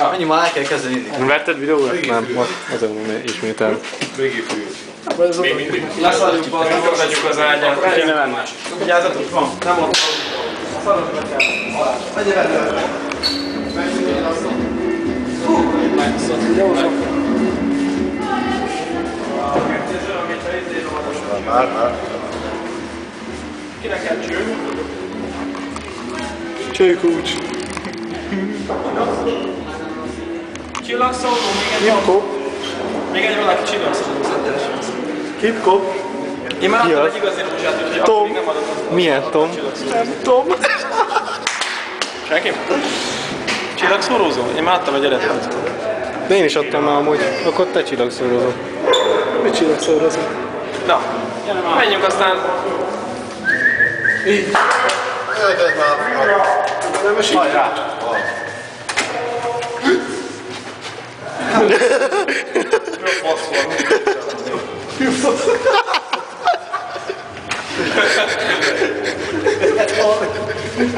Annyi már el kell kezdeni inni. Vetted videóra? Nem, most azon nem ismétel. Mindig. Leszarjuk valami, vegyük az ágyát. Kéne venni. Vigyázzatok, van. Nem ott. Már, már. Kinek kell cső? Csőkúcs. Csillagszóró, még egy Kipkop. Még egy valaki csillagszóró. Kipkop. Én már láttam az? egy igazi rózsát, úgyhogy Tom. akkor még nem adott. Milyen Tom? Nem Tom. Senki? Csillagszórózó? Én már láttam egy eredetet. De én is adtam már amúgy. Akkor te csillagszórozol. Mit csillagszórozol? Na, menjünk aztán. Jöjjtek már. Nem esik? Hajrá!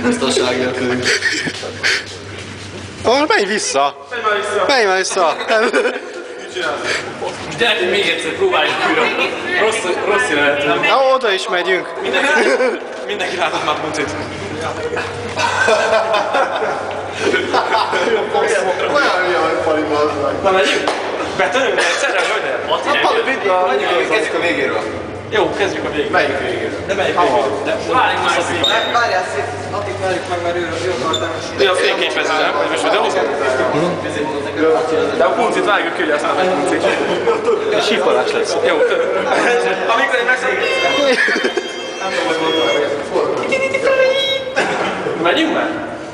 Biztonság nélkül. Ah, menj vissza! Menj már vissza! Menj már vissza! Gyere, még egyszer próbáljuk újra. Rossz, rossz jelenet. Na, oda is megyünk. mindenki, mindenki látott már puncit. Olyan hülye vagy Pali bazdmeg. Na megyünk? Betörünk egyszerre, hogy ne? Ott Pali, vidd be. Kezdjük a végéről. Jó, kezdjük a végét. Melyik végéről? De melyik végét? De várjunk már szépen. Várjál szép, Latit várjuk meg, mert ő, ő akartam Ő a fényképező, nem? Vagy most videózod? De a puncit vágjuk ki, hogy aztán a puncit. Sípolás lesz. Jó, tök. Amikor én megszok... Megyünk már?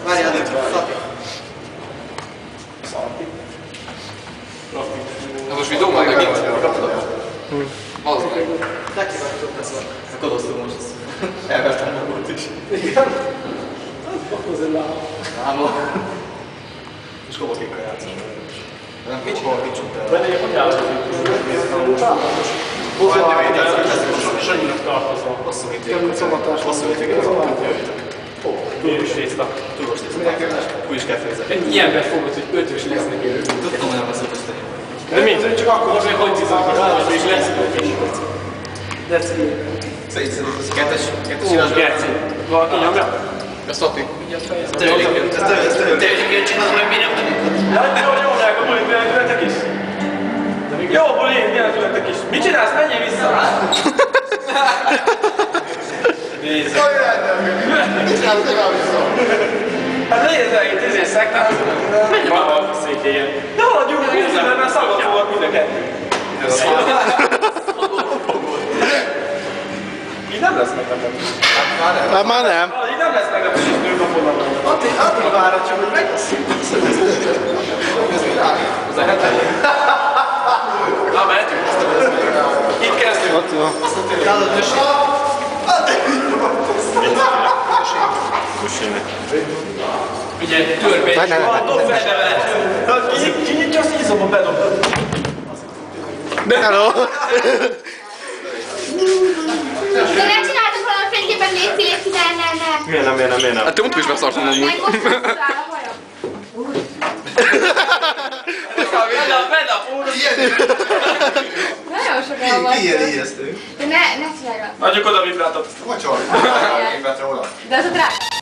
Várjál, Latit. Na most videó van megint? Az meg. Neki vagyok beszél. Kodoztunk most. Elvettem magút is. Ám És kobokékkal játszom. Nem kicsit, kicsit. Vendégek, hogy állok? Sanyinak tartozom. Hosszú hétvégén. Hosszú hétvégén. Túl is részt a... Tudós nézd. Úgy is kell fejezni. Egy ilyenben fogod, hogy ötös lesz neki. Tudtam, hogy nem lesz. De mindegy, csak akkor azért hogy tized, hogy az is lesz. Szerintem ez kettes, kettes Ó, írásban. Geci. Valaki nyomja? Ezt Ati. Tőlünk csinálom, hogy mi nem tudjuk. Ja, jó, jó, drága, buli, milyen tületek is? Jó, buli, milyen tületek is? Mit csinálsz? Menjél vissza! Nézd. Mit csinálunk tovább vissza? Hát nézd meg itt izé szektát. Menj már a székélyen. Ne haladjunk hozzá, mert szaggat fogok mind a kettő. Így nem lesz meglepetés. Hát már nem. Így nem lesz meglepetés nőnapodban. Ati, Ati várja csak, hogy megveszünk. Az a hetedik. Na, mehetünk. Itt kezdünk. Ott van. Nálad ösé. Ugye törvény. Ne, ne, ne, ne, vele. Ki- Kinyitja, azt így szobban bedobod. Hello! De ne csináltok valami fényképen léci, léci, ne, ne, ne. Miért nem, miért nem, miért nem? Hát te múltkor is beszartam amúgy. Meg most hozzá a hajam. Vedd a fóra. Nagyon sokan van. Ilyen ijesztő. Ne, ne csinálj rá. Adjuk oda a vett róla. De az a drága.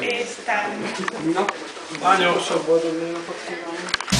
e stanno. No, ma io so, vado nella partita.